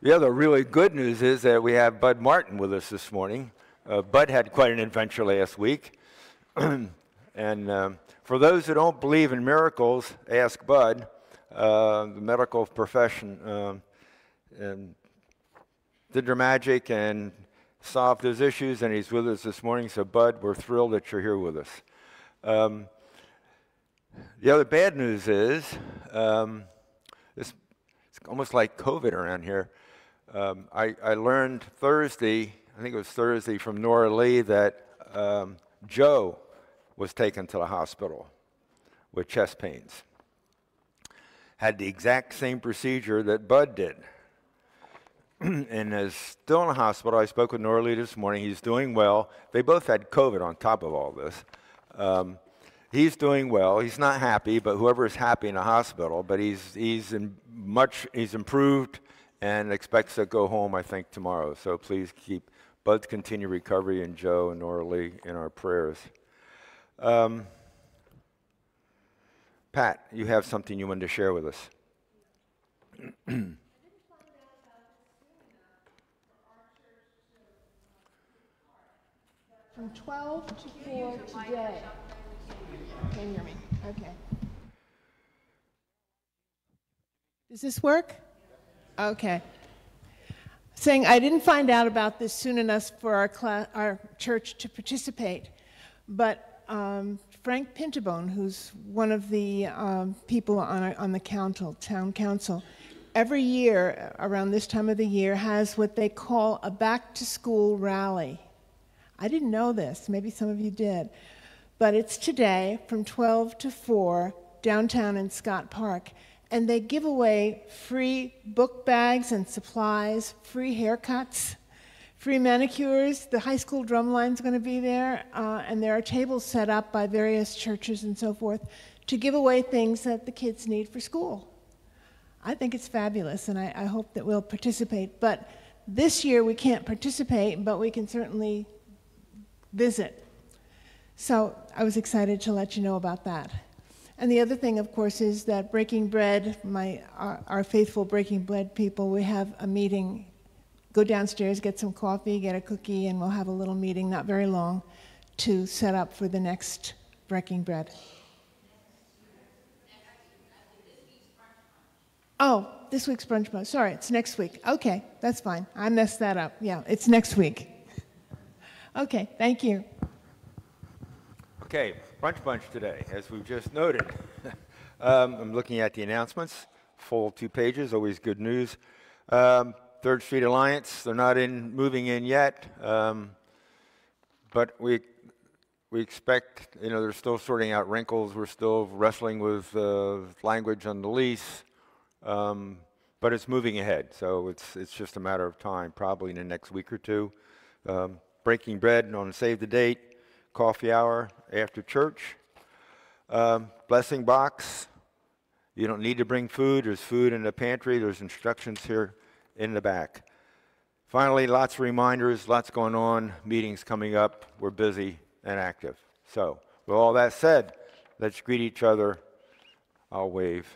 The other really good news is that we have Bud Martin with us this morning. Uh, Bud had quite an adventure last week. and um, for those who don't believe in miracles, ask Bud, uh, the medical profession. Um, and did their magic and solved those issues, and he's with us this morning. So, Bud, we're thrilled that you're here with us. Um, the other bad news is um, it's, it's almost like COVID around here. Um, I, I, learned Thursday, I think it was Thursday, from Nora Lee that um, Joe was taken to the hospital with chest pains. Had the exact same procedure that Bud did. and is still in the hospital. I spoke with Nora Lee this morning. He's doing well. They both had COVID on top of all this. Um, he's doing well. He's not happy, but whoever is happy in the hospital. But he's he's in much he's improved and expects to go home, I think, tomorrow. So please keep Bud's continued recovery and Joe and Nora Lee in our prayers. Um, Pat, you have something you wanted to share with us. From 12 to 4 today. Can you hear me? Okay. Does this work? Okay. Saying I didn't find out about this soon enough for our, class, our church to participate, but um, Frank Pintabone, who's one of the um, people on, our, on the council, town council, every year around this time of the year has what they call a back to school rally. I didn't know this, maybe some of you did, but it's today from 12 to 4 downtown in Scott Park and they give away free book bags and supplies, free haircuts, free manicures. The high school drumline is going to be there, uh, and there are tables set up by various churches and so forth to give away things that the kids need for school. I think it's fabulous, and I, I hope that we'll participate. But this year we can't participate, but we can certainly visit. So I was excited to let you know about that. And the other thing, of course, is that Breaking Bread, my, our, our, faithful Breaking Bread people, we have a meeting. Go downstairs, get some coffee, get a cookie, and we'll have a little meeting, not very long, to set up for the next Breaking Bread. Oh, this week's brunch bunch. Sorry, it's next week. Okay, that's fine. I messed that up. Yeah, it's next week. Okay, thank you. Okay, brunch bunch today, as we've just noted. um, I'm looking at the announcements, full two pages, always good news. Um, Third Street Alliance, they're not in moving in yet, um, but we we expect, you know, they're still sorting out wrinkles. We're still wrestling with uh, language on the lease, um, but it's moving ahead. So it's it's just a matter of time, probably in the next week or two. Um, breaking bread on save the date coffee hour after church. Um, blessing box. You don't need to bring food. There's food in the pantry. There's instructions here in the back. Finally, lots of reminders, lots going on, meetings coming up. We're busy and active. So, with all that said, let's greet each other. I'll wave.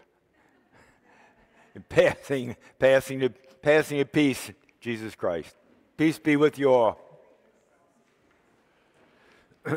passing, passing passing the peace, Jesus Christ. Peace be with you all.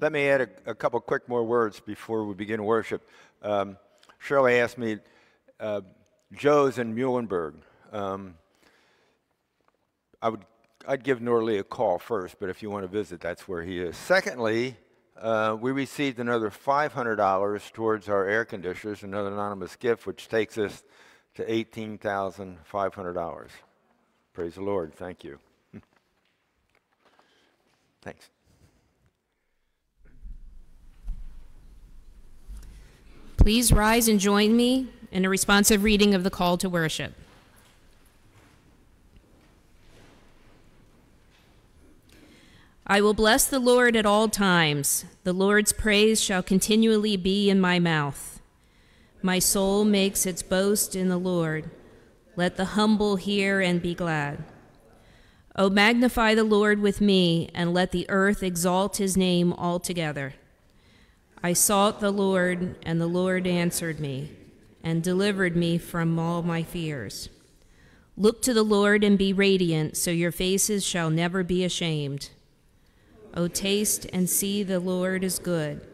Let me add a, a couple quick more words before we begin worship. Um, Shirley asked me, uh, Joe's in Muhlenberg. Um, I would, I'd give Norley a call first, but if you want to visit, that's where he is. Secondly, uh, we received another $500 towards our air conditioners, another anonymous gift, which takes us to $18,500. Praise the Lord. Thank you. Thanks. Please rise and join me in a responsive reading of the call to worship. I will bless the Lord at all times. The Lord's praise shall continually be in my mouth. My soul makes its boast in the Lord. Let the humble hear and be glad. O magnify the Lord with me, and let the earth exalt his name altogether. I sought the Lord, and the Lord answered me, and delivered me from all my fears. Look to the Lord and be radiant, so your faces shall never be ashamed. O taste and see the Lord is good.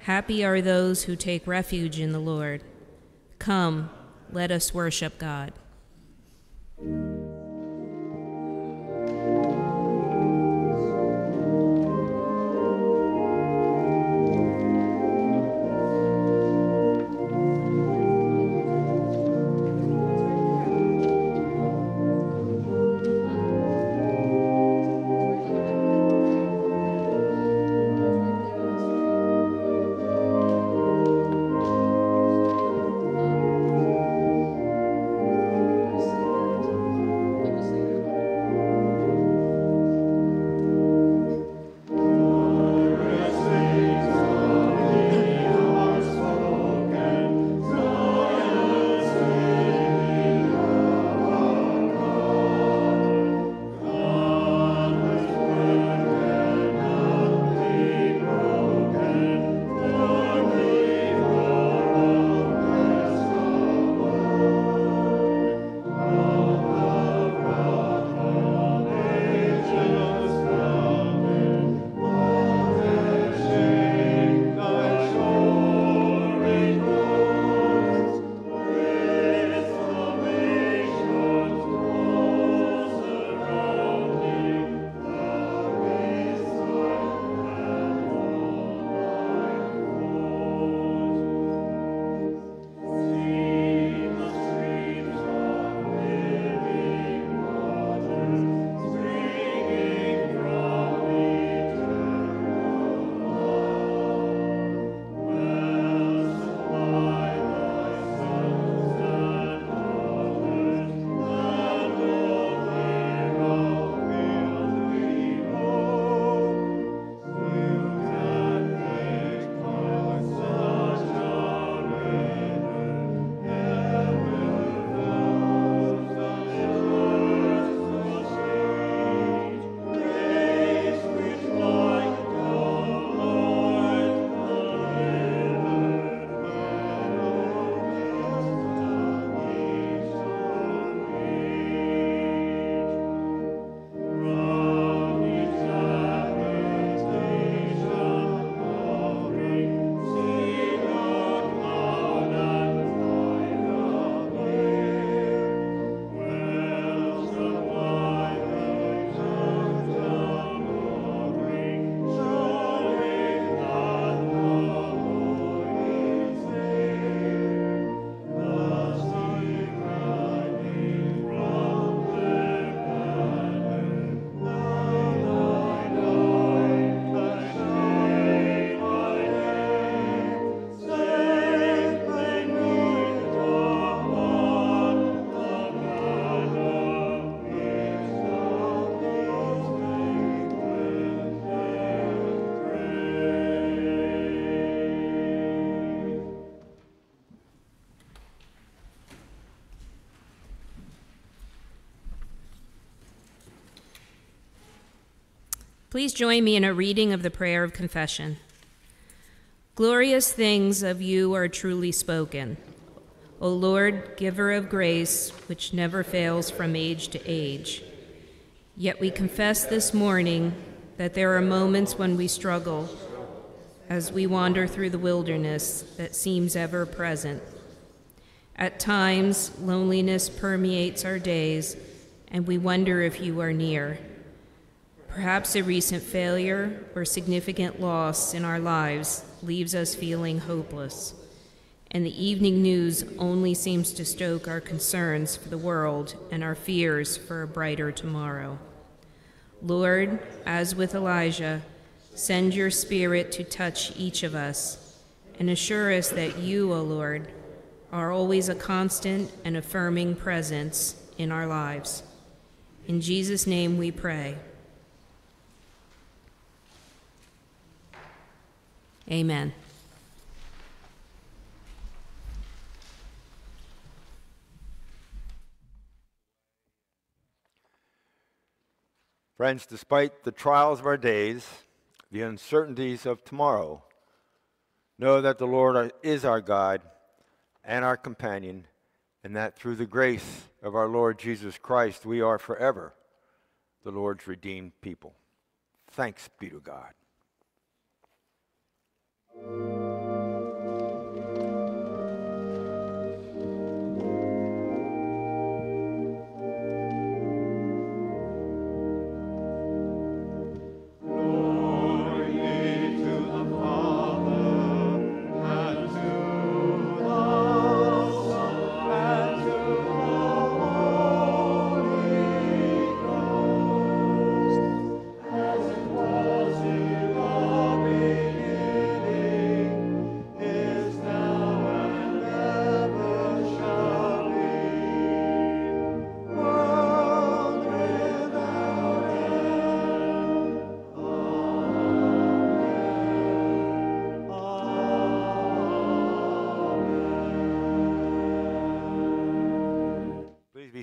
Happy are those who take refuge in the Lord. Come, let us worship God. Please join me in a reading of the prayer of confession. Glorious things of you are truly spoken. O Lord, giver of grace, which never fails from age to age. Yet we confess this morning that there are moments when we struggle as we wander through the wilderness that seems ever present. At times, loneliness permeates our days, and we wonder if you are near. Perhaps a recent failure or significant loss in our lives leaves us feeling hopeless, and the evening news only seems to stoke our concerns for the world and our fears for a brighter tomorrow. Lord, as with Elijah, send your Spirit to touch each of us and assure us that you, O Lord, are always a constant and affirming presence in our lives. In Jesus' name we pray. Amen. Friends, despite the trials of our days, the uncertainties of tomorrow, know that the Lord is our God and our companion, and that through the grace of our Lord Jesus Christ, we are forever the Lord's redeemed people. Thanks be to God. Please be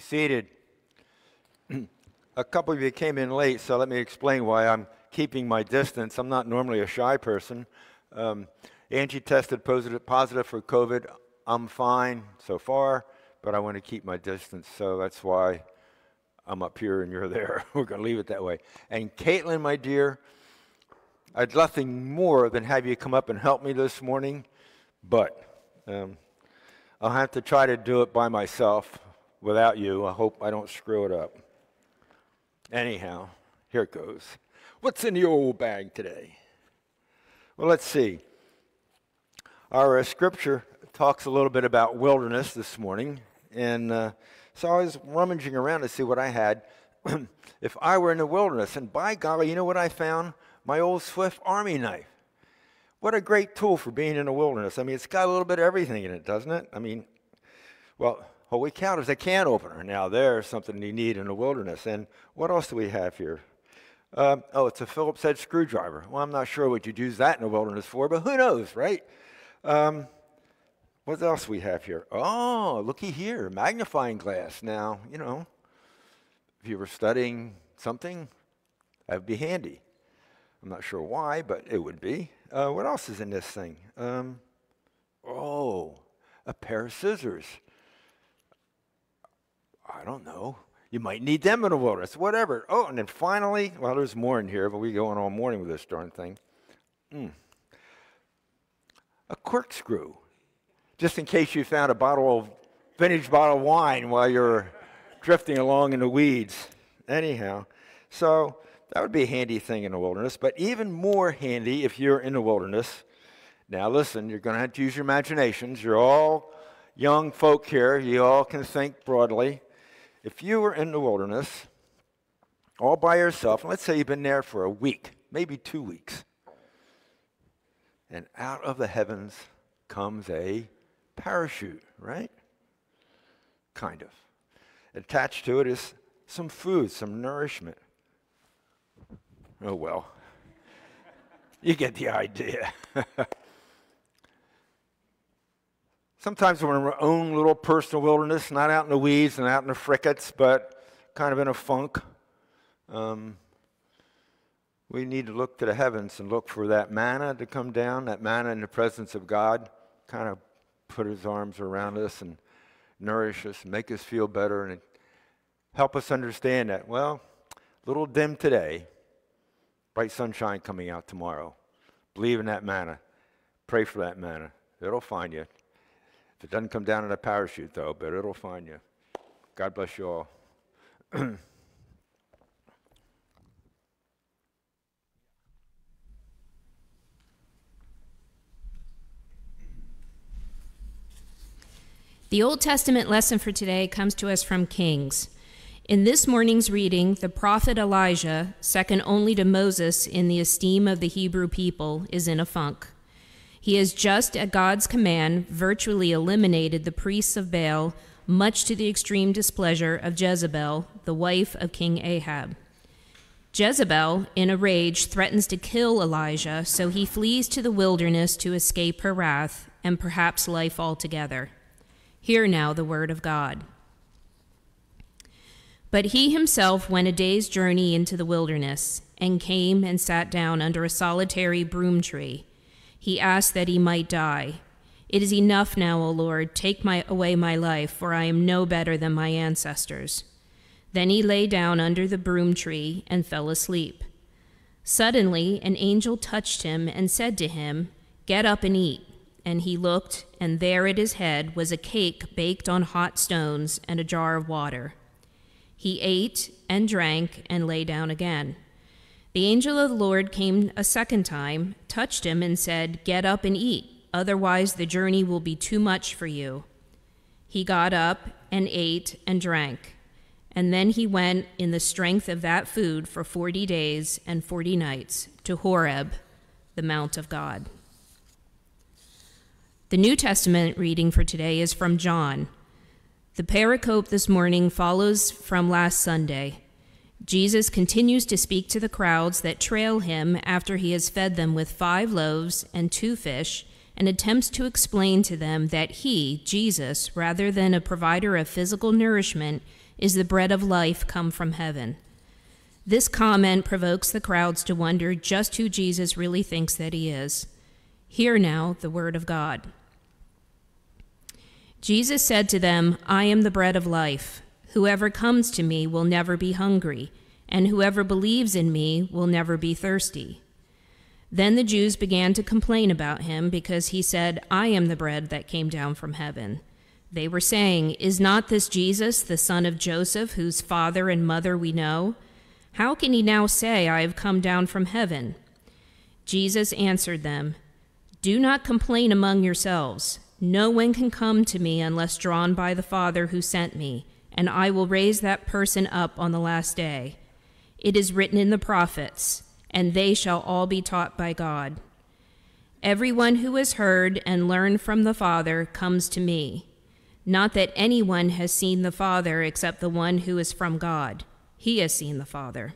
seated. a couple of you came in late, so let me explain why I'm keeping my distance. I'm not normally a shy person. Um, Angie tested positive, positive for COVID. I'm fine so far, but I want to keep my distance, so that's why I'm up here and you're there. We're going to leave it that way. And Caitlin, my dear, I'd nothing more than have you come up and help me this morning, but um, I'll have to try to do it by myself without you. I hope I don't screw it up. Anyhow, here it goes. What's in the old bag today? Well, let's see. Our uh, scripture talks a little bit about wilderness this morning, and uh, so I was rummaging around to see what I had. if I were in the wilderness, and by golly, you know what I found? My old Swiss Army knife. What a great tool for being in the wilderness. I mean, it's got a little bit of everything in it, doesn't it? I mean, well, holy cow, is a can opener. Now, there's something you need in the wilderness. And what else do we have here? Um, oh, it's a Phillips head screwdriver. Well, I'm not sure what you'd use that in the wilderness for, but who knows, right? Um, what else we have here? Oh, looky here, magnifying glass. Now, you know, if you were studying something, that would be handy. I'm not sure why, but it would be. Uh, what else is in this thing? Um, oh, a pair of scissors. I don't know. You might need them in the wilderness, whatever. Oh, and then finally, well, there's more in here, but we go on all morning with this darn thing. Mm. A corkscrew, just in case you found a bottle of vintage bottle of wine while you're drifting along in the weeds. Anyhow, so that would be a handy thing in the wilderness, but even more handy if you're in the wilderness. Now, listen, you're going to have to use your imaginations. You're all young folk here, you all can think broadly. If you were in the wilderness all by yourself, and let's say you've been there for a week, maybe two weeks, and out of the heavens comes a parachute, right? Kind of. Attached to it is some food, some nourishment. Oh, well. You get the idea. Sometimes we're in our own little personal wilderness, not out in the weeds and out in the frickets, but kind of in a funk. Um, we need to look to the heavens and look for that manna to come down, that manna in the presence of God, kind of put his arms around us and nourish us, and make us feel better, and help us understand that, well, a little dim today, bright sunshine coming out tomorrow. Believe in that manna. Pray for that manna. It'll find you. If it doesn't come down in a parachute, though, but it'll find you. God bless you all. The Old Testament lesson for today comes to us from Kings. In this morning's reading, the prophet Elijah, second only to Moses in the esteem of the Hebrew people, is in a funk. He has just, at God's command, virtually eliminated the priests of Baal, much to the extreme displeasure of Jezebel, the wife of King Ahab. Jezebel, in a rage, threatens to kill Elijah, so he flees to the wilderness to escape her wrath and perhaps life altogether. Hear now the word of God. But he himself went a day's journey into the wilderness, and came and sat down under a solitary broom tree. He asked that he might die. It is enough now, O Lord, take my, away my life, for I am no better than my ancestors. Then he lay down under the broom tree and fell asleep. Suddenly, an angel touched him and said to him, Get up and eat. And he looked, and there at his head was a cake baked on hot stones and a jar of water. He ate and drank and lay down again. The angel of the Lord came a second time, touched him, and said, Get up and eat, otherwise the journey will be too much for you. He got up and ate and drank. And then he went in the strength of that food for forty days and forty nights to Horeb, the Mount of God. The New Testament reading for today is from John. The pericope this morning follows from last Sunday. Jesus continues to speak to the crowds that trail him after he has fed them with five loaves and two fish and attempts to explain to them that he, Jesus, rather than a provider of physical nourishment, is the bread of life come from heaven. This comment provokes the crowds to wonder just who Jesus really thinks that he is. Hear now the word of God. Jesus said to them, I am the bread of life. Whoever comes to me will never be hungry, and whoever believes in me will never be thirsty. Then the Jews began to complain about him because he said, I am the bread that came down from heaven. They were saying, Is not this Jesus, the son of Joseph, whose father and mother we know? How can he now say, I have come down from heaven? Jesus answered them, Do not complain among yourselves. No one can come to me unless drawn by the Father who sent me, and I will raise that person up on the last day. It is written in the prophets, and they shall all be taught by God. Everyone who has heard and learned from the Father comes to me. Not that anyone has seen the Father except the one who is from God. He has seen the Father.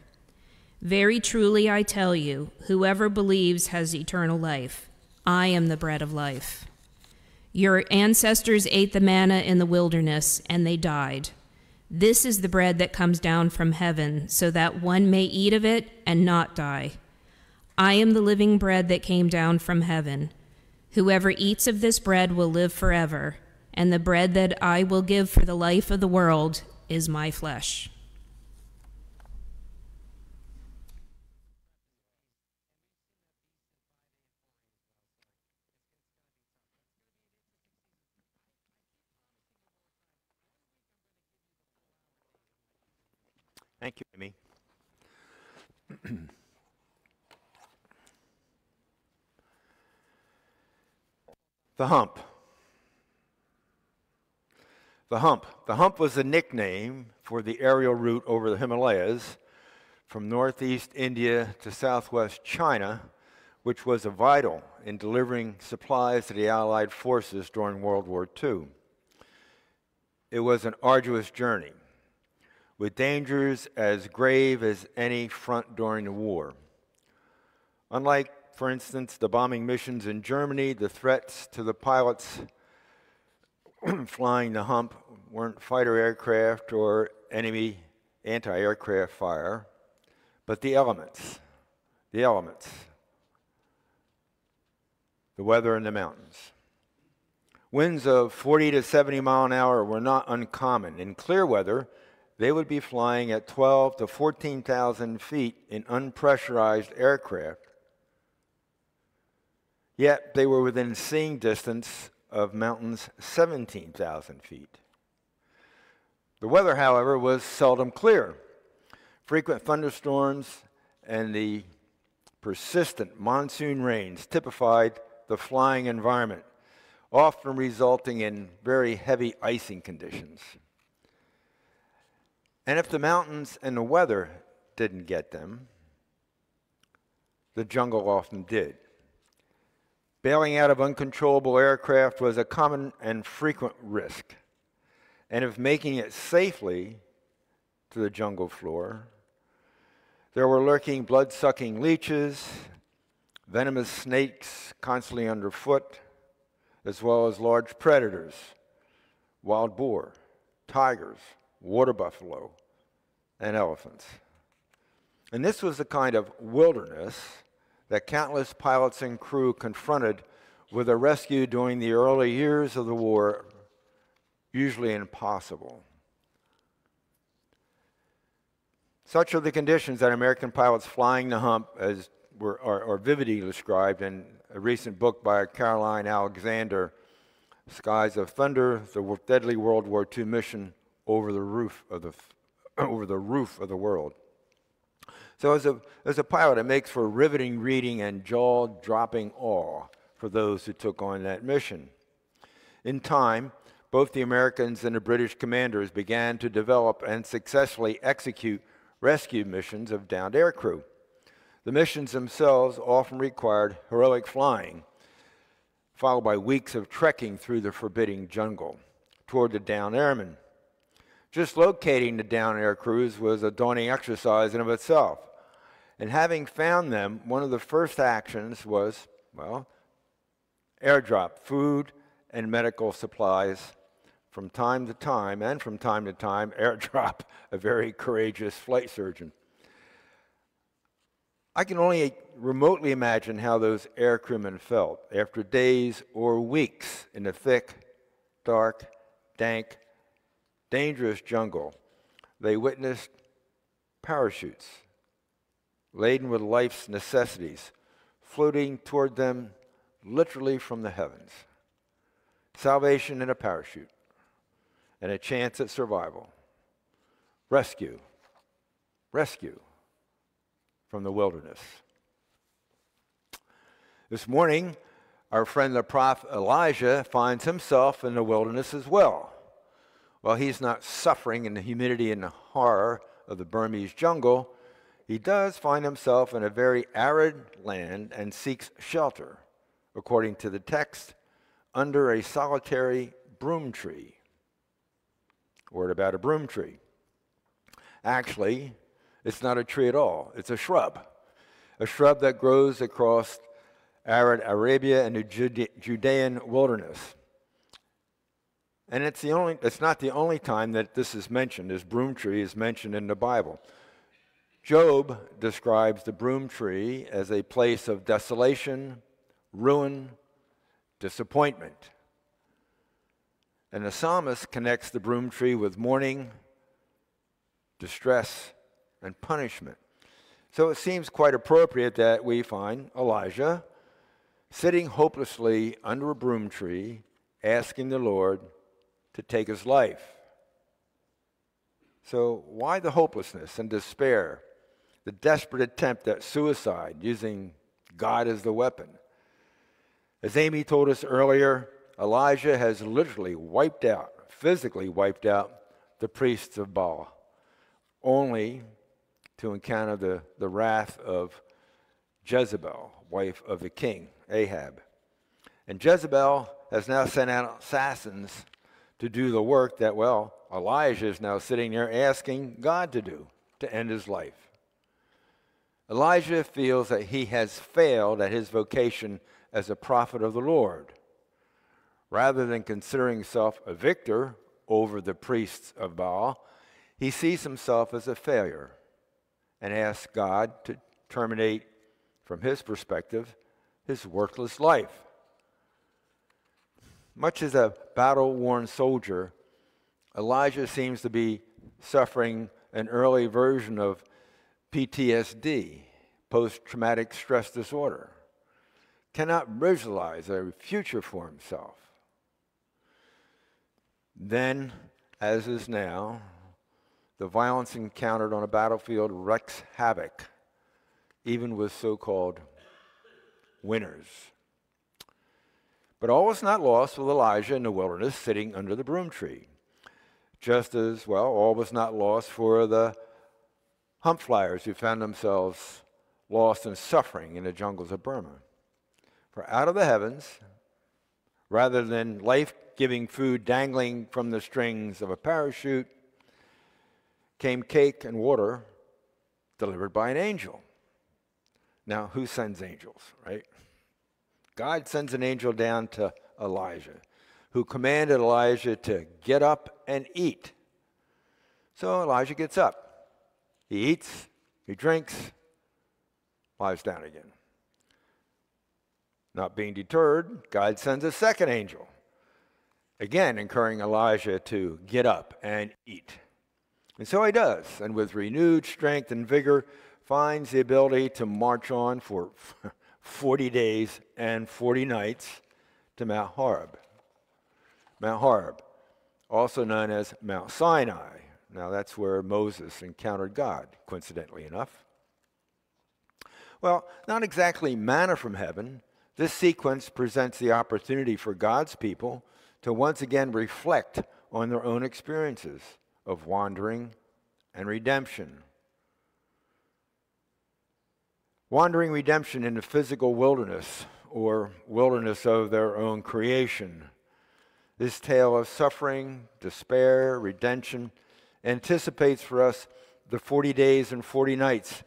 Very truly I tell you, whoever believes has eternal life. I am the bread of life. Your ancestors ate the manna in the wilderness, and they died. This is the bread that comes down from heaven, so that one may eat of it and not die. I am the living bread that came down from heaven. Whoever eats of this bread will live forever, and the bread that I will give for the life of the world is my flesh. Thank you, Amy. the hump. The hump. The hump was a nickname for the aerial route over the Himalayas from northeast India to southwest China, which was vital in delivering supplies to the Allied forces during World War II. It was an arduous journey with dangers as grave as any front during the war. Unlike, for instance, the bombing missions in Germany, the threats to the pilots flying the hump weren't fighter aircraft or enemy anti aircraft fire, but the elements. The elements. The weather in the mountains. Winds of 40 to 70 mile an hour were not uncommon. In clear weather, they would be flying at 12 to 14,000 feet in unpressurized aircraft. Yet they were within seeing distance of mountains 17,000 feet. The weather, however, was seldom clear. Frequent thunderstorms and the persistent monsoon rains typified the flying environment, often resulting in very heavy icing conditions. And if the mountains and the weather didn't get them, the jungle often did. Bailing out of uncontrollable aircraft was a common and frequent risk. And if making it safely to the jungle floor, there were lurking blood sucking leeches, venomous snakes constantly underfoot, as well as large predators, wild boar, tigers, water buffalo, and elephants. And this was the kind of wilderness that countless pilots and crew confronted with a rescue during the early years of the war usually impossible. Such are the conditions that American pilots flying the hump, as were, are, are vividly described in a recent book by Caroline Alexander, Skies of Thunder, the deadly World War II mission over the roof of the, over the roof of the world. So as a, as a pilot, it makes for riveting reading and jaw-dropping awe for those who took on that mission. In time, both the Americans and the British commanders began to develop and successfully execute rescue missions of downed aircrew. The missions themselves often required heroic flying, followed by weeks of trekking through the forbidding jungle toward the downed airmen. Just locating the downed air crews was a daunting exercise in of itself. And having found them, one of the first actions was, well, airdrop food and medical supplies from time to time, and from time to time, airdrop a very courageous flight surgeon. I can only remotely imagine how those air crewmen felt after days or weeks in the thick, dark, dank, dangerous jungle. They witnessed parachutes laden with life's necessities floating toward them literally from the heavens. Salvation in a parachute and a chance at survival. Rescue. Rescue from the wilderness. This morning, our friend the prophet Elijah finds himself in the wilderness as well. While he's not suffering in the humidity and the horror of the Burmese jungle, he does find himself in a very arid land and seeks shelter, according to the text, under a solitary broom tree word about a broom tree. Actually, it's not a tree at all, it's a shrub. A shrub that grows across arid Arabia and the Judean wilderness. And it's, the only, it's not the only time that this is mentioned, this broom tree is mentioned in the Bible. Job describes the broom tree as a place of desolation, ruin, disappointment. And the psalmist connects the broom tree with mourning, distress, and punishment. So it seems quite appropriate that we find Elijah sitting hopelessly under a broom tree, asking the Lord to take his life. So, why the hopelessness and despair, the desperate attempt at suicide using God as the weapon? As Amy told us earlier, Elijah has literally wiped out, physically wiped out, the priests of Baal, only to encounter the, the wrath of Jezebel, wife of the king, Ahab. And Jezebel has now sent out assassins to do the work that, well, Elijah is now sitting there asking God to do to end his life. Elijah feels that he has failed at his vocation as a prophet of the Lord rather than considering himself a victor over the priests of Baal, he sees himself as a failure and asks God to terminate, from his perspective, his worthless life. Much as a battle worn soldier, Elijah seems to be suffering an early version of PTSD, post traumatic stress disorder cannot visualize a future for himself. Then, as is now, the violence encountered on a battlefield wreaks havoc, even with so called winners. But all was not lost with Elijah in the wilderness sitting under the broom tree. Just as, well, all was not lost for the hump flyers who found themselves lost and suffering in the jungles of Burma. For out of the heavens, rather than life giving food dangling from the strings of a parachute, came cake and water delivered by an angel. Now, who sends angels, right? God sends an angel down to Elijah, who commanded Elijah to get up and eat. So Elijah gets up. He eats, he drinks, lies down again. Not being deterred, God sends a second angel, again encouraging Elijah to get up and eat. And so he does, and with renewed strength and vigor, finds the ability to march on for 40 days and 40 nights to Mount Horeb. Mount Horeb, also known as Mount Sinai. Now, that's where Moses encountered God, coincidentally enough. Well, not exactly manna from heaven, this sequence presents the opportunity for God's people to once again reflect on their own experiences of wandering and redemption. Wandering redemption in the physical wilderness or wilderness of their own creation. This tale of suffering, despair, redemption anticipates for us the 40 days and 40 nights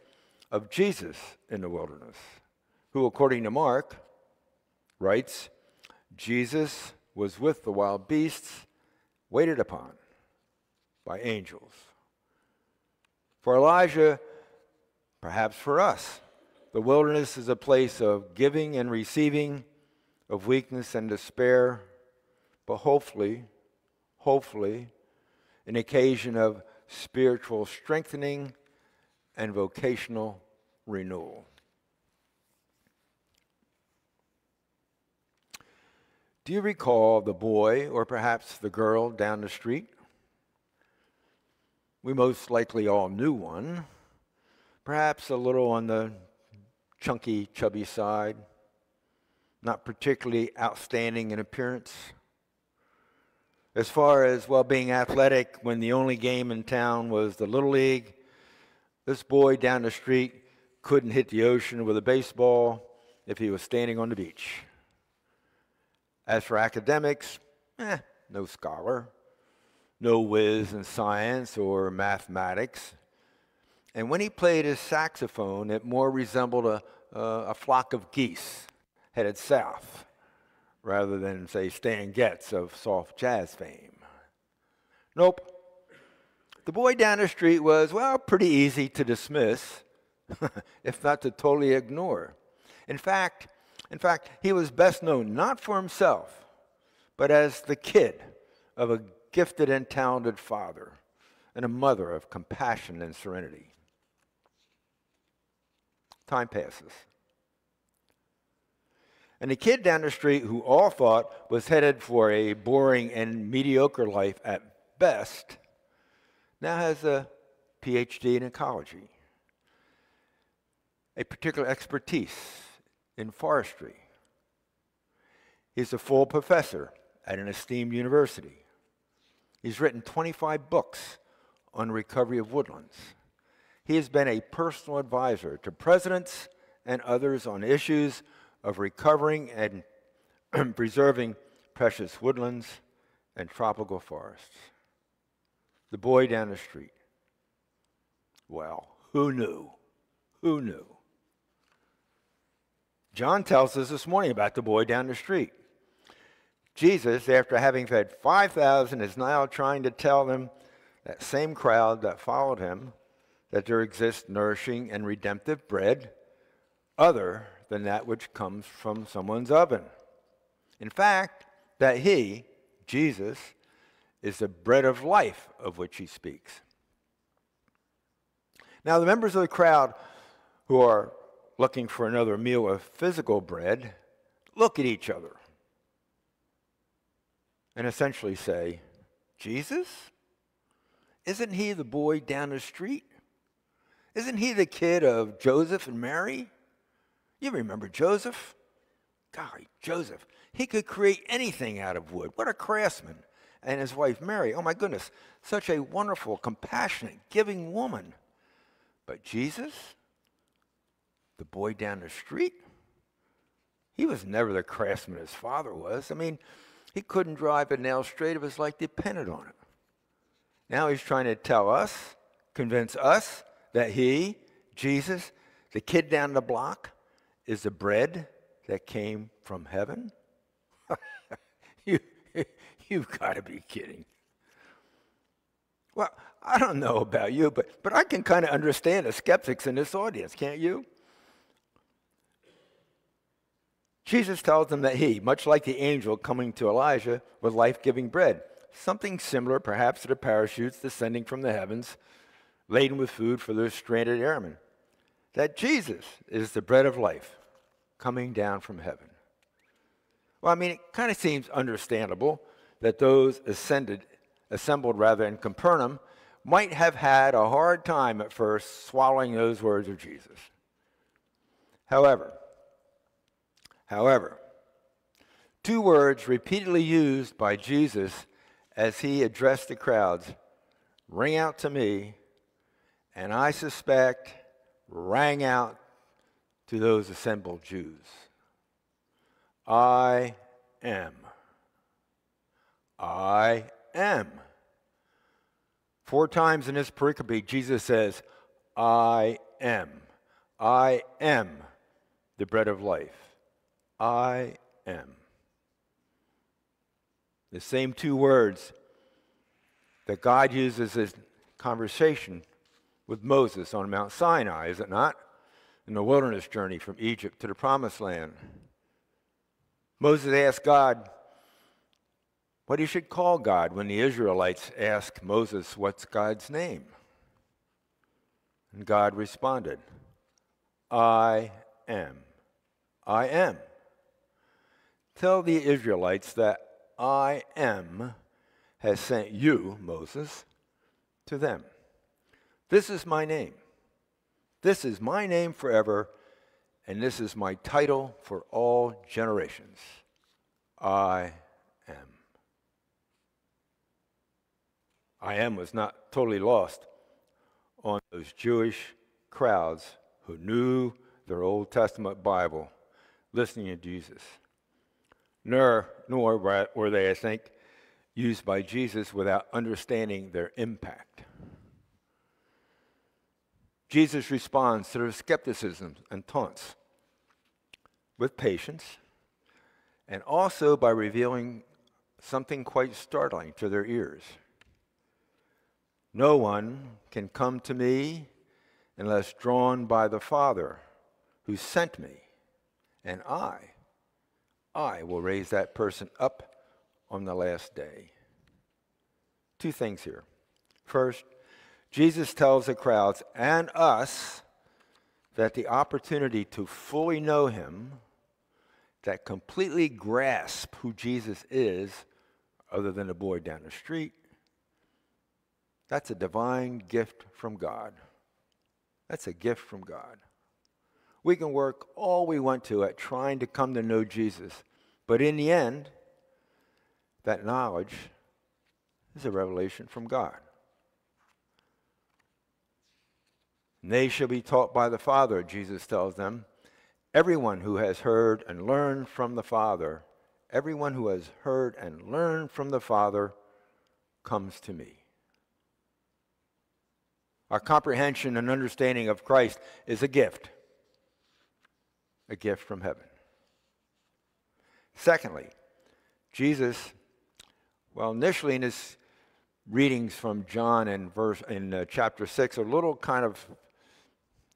of Jesus in the wilderness, who, according to Mark, writes Jesus was with the wild beasts, waited upon by angels. For Elijah, perhaps for us, the wilderness is a place of giving and receiving, of weakness and despair, but hopefully, hopefully, an occasion of spiritual strengthening and vocational renewal. Do you recall the boy or perhaps the girl down the street? We most likely all knew one, perhaps a little on the chunky, chubby side, not particularly outstanding in appearance. As far as, well, being athletic, when the only game in town was the Little League, this boy down the street couldn't hit the ocean with a baseball if he was standing on the beach. As for academics, eh, no scholar, no whiz in science or mathematics. And when he played his saxophone, it more resembled a, a flock of geese headed south rather than, say, Stan Getz of soft jazz fame. Nope. The boy down the street was, well, pretty easy to dismiss, if not to totally ignore. In fact, in fact, he was best known not for himself, but as the kid of a gifted and talented father and a mother of compassion and serenity. Time passes. And the kid down the street, who all thought was headed for a boring and mediocre life at best, now has a PhD in ecology, a particular expertise in forestry. He's a full professor at an esteemed university. He's written 25 books on recovery of woodlands. He has been a personal advisor to presidents and others on issues of recovering and preserving precious woodlands and tropical forests. The boy down the street. Well, who knew? Who knew? John tells us this morning about the boy down the street. Jesus, after having fed 5,000, is now trying to tell them, that same crowd that followed him, that there exists nourishing and redemptive bread other than that which comes from someone's oven. In fact, that he, Jesus, is the bread of life of which he speaks. Now, the members of the crowd who are looking for another meal of physical bread look at each other and essentially say, Jesus? Isn't he the boy down the street? Isn't he the kid of Joseph and Mary? You remember Joseph? Golly, Joseph. He could create anything out of wood. What a craftsman. And his wife Mary, oh my goodness, such a wonderful, compassionate, giving woman. But Jesus, the boy down the street, he was never the craftsman his father was. I mean, he couldn't drive a nail straight if his life depended on it. Now he's trying to tell us, convince us, that he, Jesus, the kid down the block, is the bread that came from heaven? you, you've got to be kidding. Well, I don't know about you, but, but I can kind of understand the skeptics in this audience, can't you? Jesus tells them that he, much like the angel coming to Elijah with life giving bread, something similar perhaps to the parachutes descending from the heavens, laden with food for those stranded airmen, that Jesus is the bread of life coming down from heaven. Well, I mean, it kind of seems understandable that those ascended, assembled rather in Capernaum might have had a hard time at first swallowing those words of Jesus. However, However, two words repeatedly used by Jesus as he addressed the crowds ring out to me, and I suspect rang out to those assembled Jews. I am. I am. Four times in this pericope, Jesus says, I am. I am the bread of life. I am. The same two words that God uses in conversation with Moses on Mount Sinai, is it not? In the wilderness journey from Egypt to the promised land. Moses asked God what he should call God when the Israelites asked Moses, What's God's name? And God responded, I am. I am. Tell the Israelites that I am has sent you, Moses, to them. This is my name. This is my name forever, and this is my title for all generations. I am. I am was not totally lost on those Jewish crowds who knew their Old Testament Bible listening to Jesus nor, nor were they, I think, used by Jesus without understanding their impact. Jesus responds to their skepticism and taunts with patience and also by revealing something quite startling to their ears. No one can come to me unless drawn by the Father who sent me, and I I will raise that person up on the last day. Two things here. First, Jesus tells the crowds and us that the opportunity to fully know him, that completely grasp who Jesus is, other than a boy down the street, that's a divine gift from God. That's a gift from God. We can work all we want to at trying to come to know Jesus. But in the end, that knowledge is a revelation from God. And they shall be taught by the Father, Jesus tells them. Everyone who has heard and learned from the Father, everyone who has heard and learned from the Father comes to me. Our comprehension and understanding of Christ is a gift a gift from heaven. Secondly, Jesus, well, initially in his readings from John in verse in uh, chapter six, a little kind of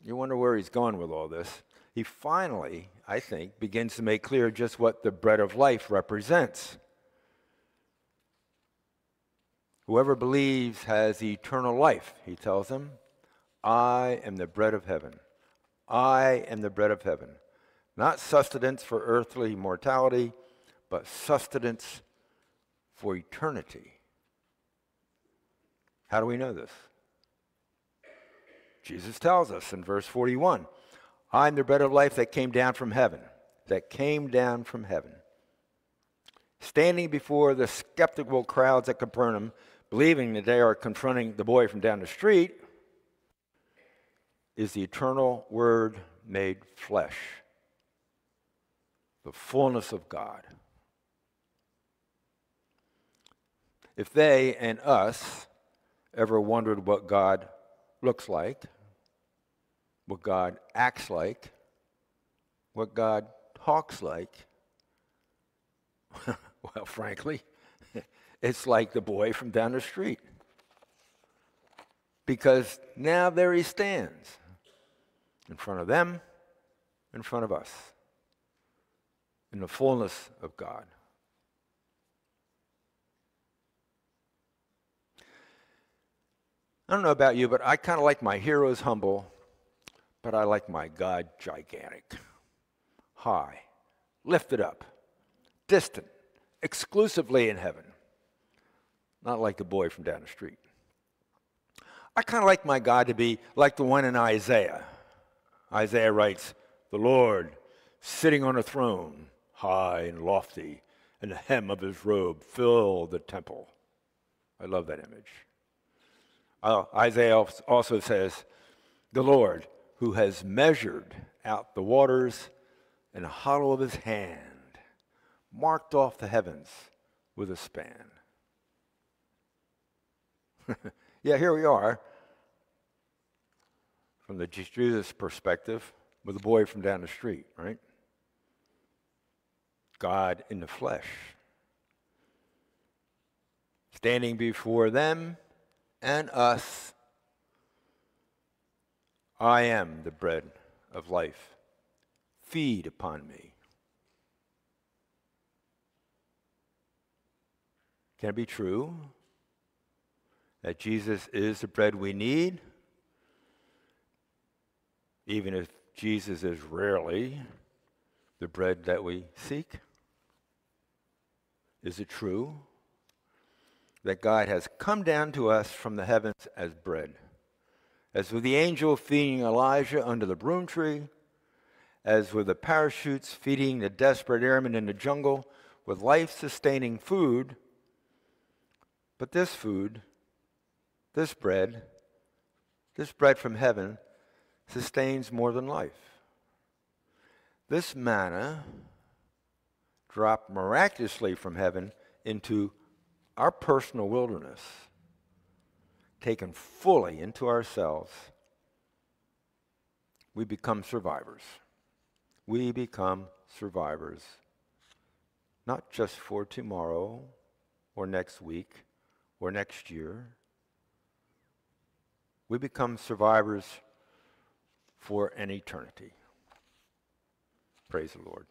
you wonder where he's going with all this. He finally, I think, begins to make clear just what the bread of life represents. Whoever believes has eternal life, he tells them. I am the bread of heaven. I am the bread of heaven. Not sustenance for earthly mortality, but sustenance for eternity. How do we know this? Jesus tells us in verse 41 I'm the bread of life that came down from heaven, that came down from heaven. Standing before the skeptical crowds at Capernaum, believing that they are confronting the boy from down the street, is the eternal Word made flesh, the fullness of God. If they and us ever wondered what God looks like, what God acts like, what God talks like, well, frankly, it's like the boy from down the street. Because now there he stands in front of them, in front of us, in the fullness of God. I don't know about you, but I kind of like my heroes humble, but I like my God gigantic, high, lifted up, distant, exclusively in heaven, not like the boy from down the street. I kind of like my God to be like the one in Isaiah. Isaiah writes, The Lord sitting on a throne, high and lofty, and the hem of his robe filled the temple. I love that image. Uh, Isaiah also says, The Lord, who has measured out the waters in the hollow of his hand, marked off the heavens with a span. yeah, here we are, from the Jesus perspective, with a boy from down the street, right? God in the flesh. Standing before them and us. I am the bread of life. Feed upon me. Can it be true that Jesus is the bread we need? Even if Jesus is rarely the bread that we seek? Is it true that God has come down to us from the heavens as bread. As with the angel feeding Elijah under the broom tree, as with the parachutes feeding the desperate airmen in the jungle with life sustaining food. But this food, this bread, this bread from heaven, sustains more than life. This manna dropped miraculously from heaven into our personal wilderness, taken fully into ourselves, we become survivors. We become survivors, not just for tomorrow or next week or next year. We become survivors for an eternity. Praise the Lord.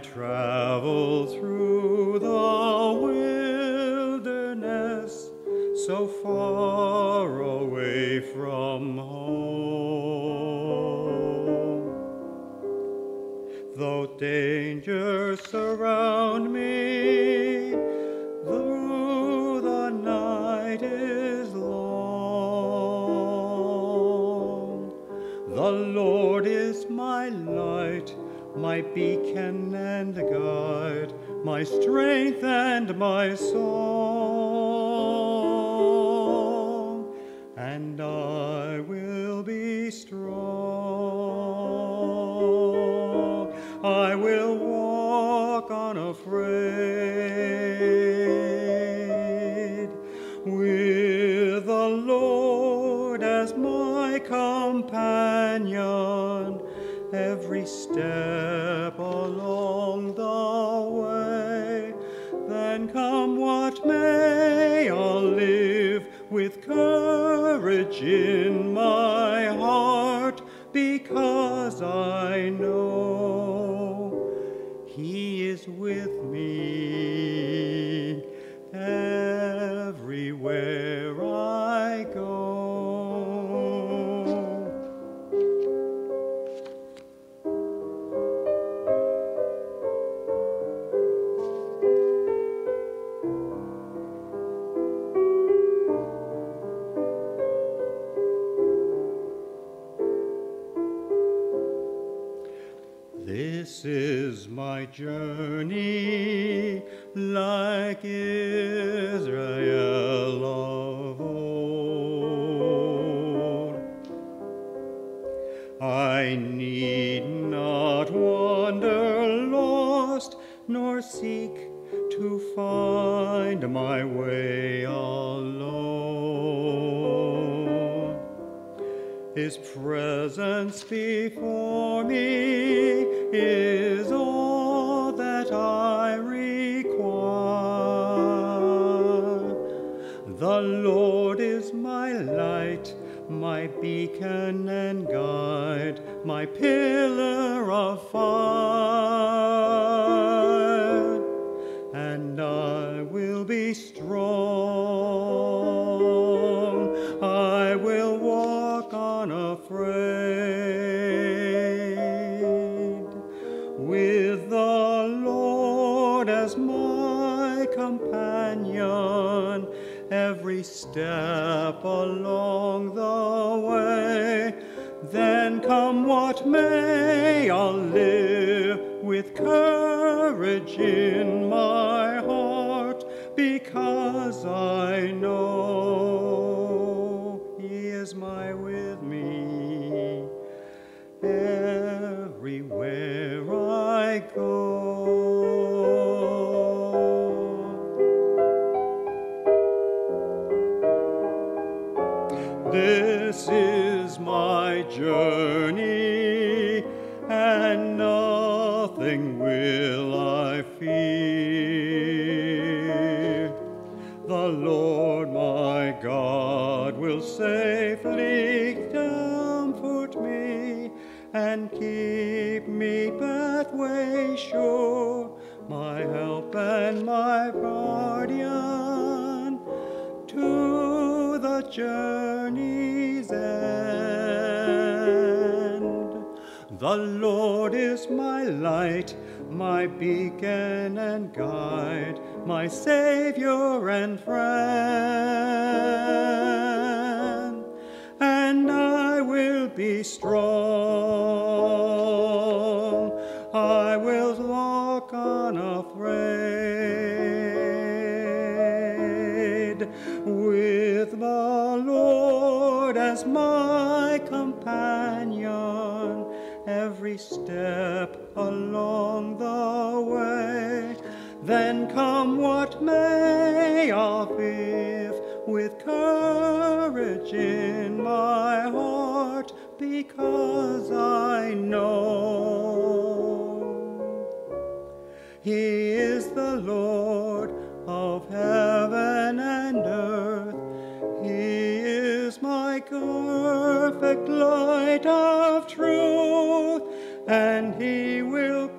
Travel through the wilderness so far away from home. Though dangers surround me, through the night is long. The Lord is my light, my beacon my strength and my song, is my journey, nothing will I fear. The Lord my God will safely comfort me and keep me pathway sure, my help and my guardian to the journey's The Lord is my light, my beacon and guide, my Savior and friend, and I will be strong. Then come what may, I'll live with courage in my heart because I know He is the Lord of heaven and earth. He is my perfect light of truth, and He will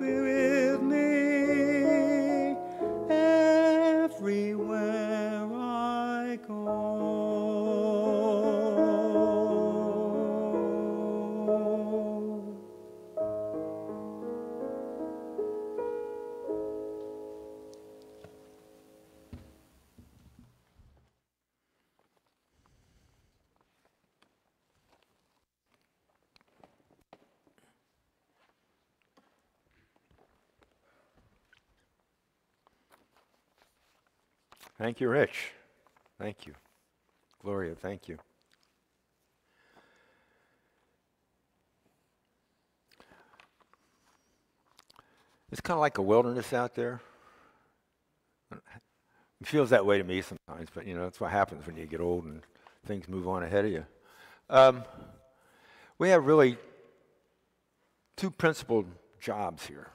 Thank you, Rich. Thank you. Gloria, thank you. It's kind of like a wilderness out there. It feels that way to me sometimes, but you know, that's what happens when you get old and things move on ahead of you. Um, we have really two principal jobs here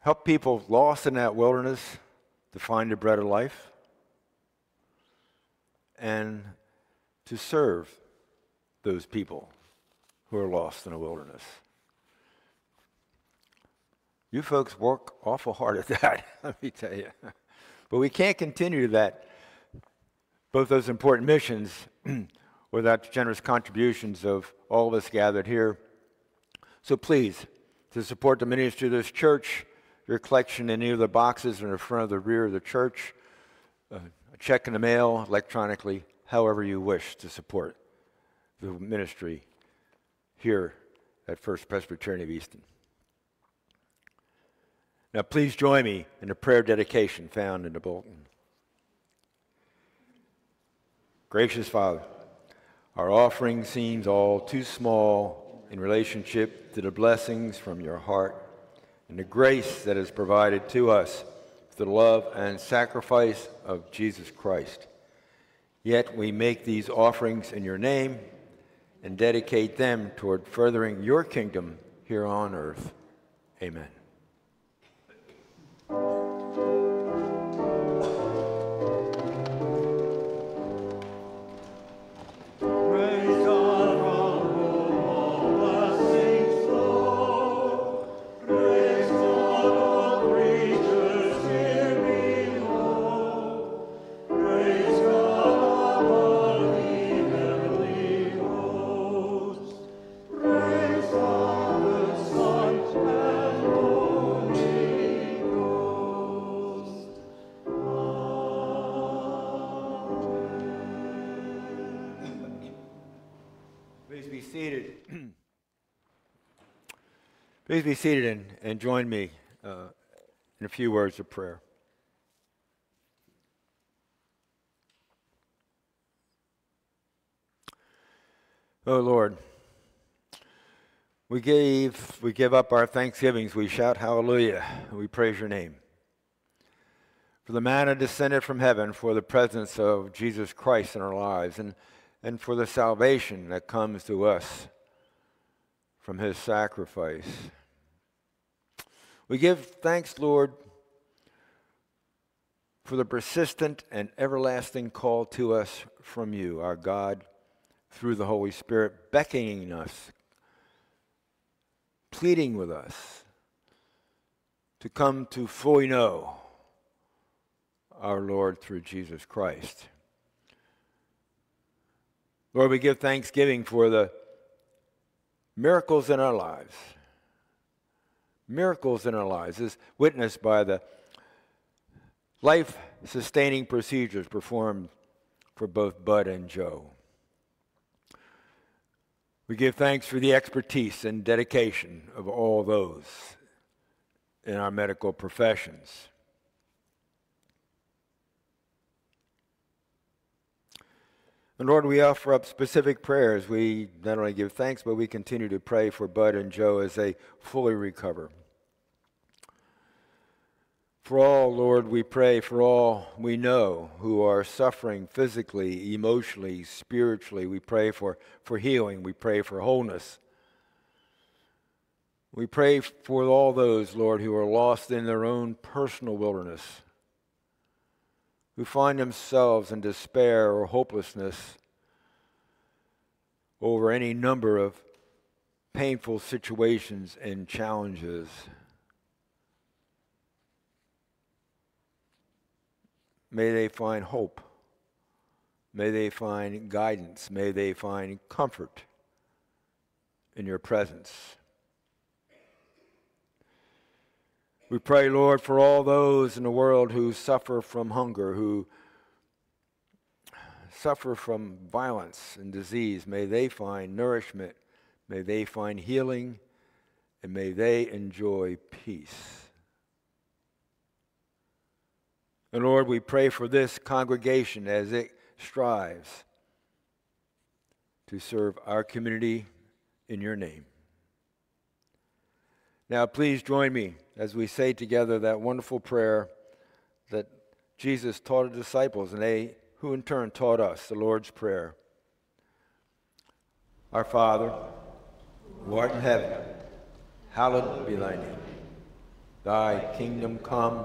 help people lost in that wilderness to find the bread of life, and to serve those people who are lost in the wilderness. You folks work awful hard at that, let me tell you. But we can't continue that, both those important missions, without the generous contributions of all of us gathered here. So please, to support the ministry of this church, your collection in either the boxes in the front of the rear of the church, uh, a check in the mail, electronically, however you wish to support the ministry here at First Presbyterian of Easton. Now, please join me in the prayer dedication found in the bulletin. Gracious Father, our offering seems all too small in relationship to the blessings from your heart and the grace that is provided to us through the love and sacrifice of Jesus Christ. Yet we make these offerings in your name and dedicate them toward furthering your kingdom here on earth. Amen. Please be seated and, and join me uh, in a few words of prayer. Oh Lord, we gave we give up our thanksgivings, we shout hallelujah, we praise your name. For the manna descended from heaven, for the presence of Jesus Christ in our lives, and, and for the salvation that comes to us from his sacrifice. We give thanks, Lord, for the persistent and everlasting call to us from you, our God, through the Holy Spirit, beckoning us, pleading with us to come to fully know our Lord through Jesus Christ. Lord, we give thanksgiving for the miracles in our lives miracles in our lives is witnessed by the life sustaining procedures performed for both Bud and Joe. We give thanks for the expertise and dedication of all those in our medical professions. And Lord, we offer up specific prayers. We not only give thanks, but we continue to pray for Bud and Joe as they fully recover. For all, Lord, we pray for all we know who are suffering physically, emotionally, spiritually. We pray for, for healing. We pray for wholeness. We pray for all those, Lord, who are lost in their own personal wilderness, who find themselves in despair or hopelessness over any number of painful situations and challenges. May they find hope. May they find guidance. May they find comfort in your presence. We pray, Lord, for all those in the world who suffer from hunger, who suffer from violence and disease. May they find nourishment. May they find healing. And may they enjoy peace. And Lord, we pray for this congregation as it strives to serve our community in your name. Now, please join me as we say together that wonderful prayer that Jesus taught his disciples, and they, who in turn taught us, the Lord's Prayer. Our Father, who art in heaven, hallowed be thy name. Thy kingdom come,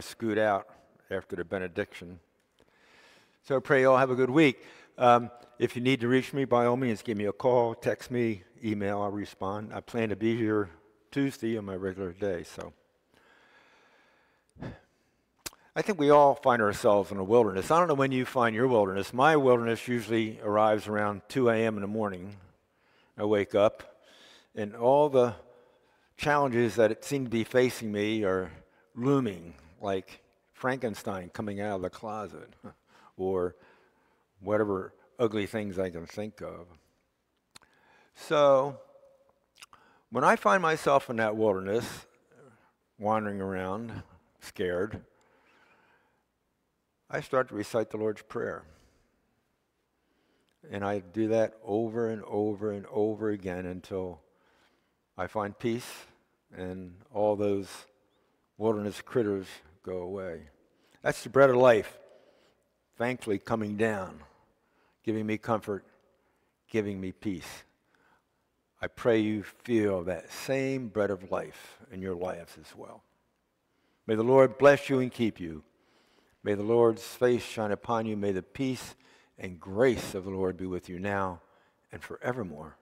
to scoot out after the benediction. So I pray you all have a good week. Um, if you need to reach me, by all means, give me a call, text me, email, I'll respond. I plan to be here Tuesday on my regular day, so. I think we all find ourselves in a wilderness. I don't know when you find your wilderness. My wilderness usually arrives around 2 a.m. in the morning. I wake up, and all the challenges that it seem to be facing me are looming, like Frankenstein coming out of the closet, or whatever ugly things I can think of. So, when I find myself in that wilderness, wandering around, scared, I start to recite the Lord's Prayer. And I do that over and over and over again until I find peace and all those wilderness critters go away. That's the bread of life, thankfully coming down, giving me comfort, giving me peace. I pray you feel that same bread of life in your lives as well. May the Lord bless you and keep you. May the Lord's face shine upon you. May the peace and grace of the Lord be with you now and forevermore.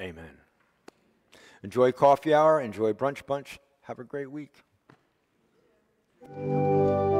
Amen. Enjoy coffee hour, enjoy brunch bunch. Have a great week. お!